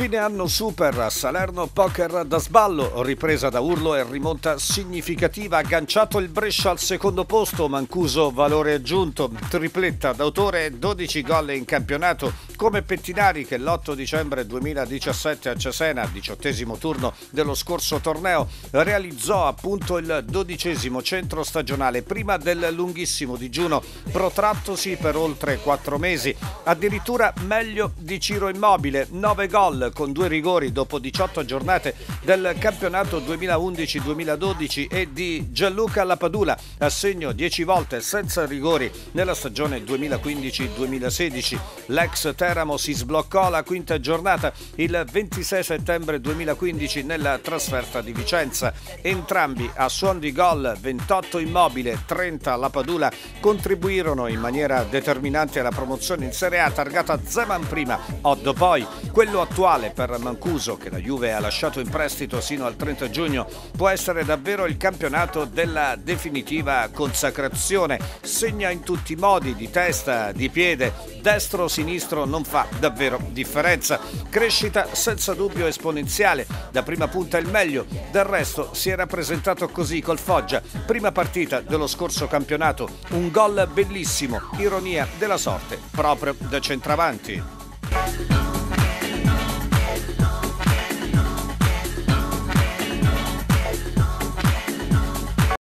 Fine anno super, Salerno Poker da sballo, ripresa da urlo e rimonta significativa, agganciato il Brescia al secondo posto, Mancuso valore aggiunto, tripletta d'autore, 12 gol in campionato, come Pettinari che l'8 dicembre 2017 a Cesena, diciottesimo turno dello scorso torneo, realizzò appunto il dodicesimo centro stagionale prima del lunghissimo digiuno protrattosi per oltre quattro mesi, addirittura meglio di Ciro Immobile, 9 gol con due rigori dopo 18 giornate del campionato 2011-2012 e di Gianluca Lapadula, assegno 10 volte senza rigori nella stagione 2015-2016. L'ex Teramo si sbloccò la quinta giornata il 26 settembre 2015 nella trasferta di Vicenza. Entrambi a suon di gol 28 immobile, 30 Lapadula contribuirono in maniera determinante alla promozione in Serie A targata Zeman prima, Oddo poi. Quello attuale per Mancuso, che la Juve ha lasciato in prestito sino al 30 giugno, può essere davvero il campionato della definitiva consacrazione. Segna in tutti i modi, di testa, di piede, destro o sinistro non fa davvero differenza. Crescita senza dubbio esponenziale, da prima punta il meglio, del resto si era presentato così col Foggia, prima partita dello scorso campionato, un gol bellissimo, ironia della sorte, proprio da centravanti.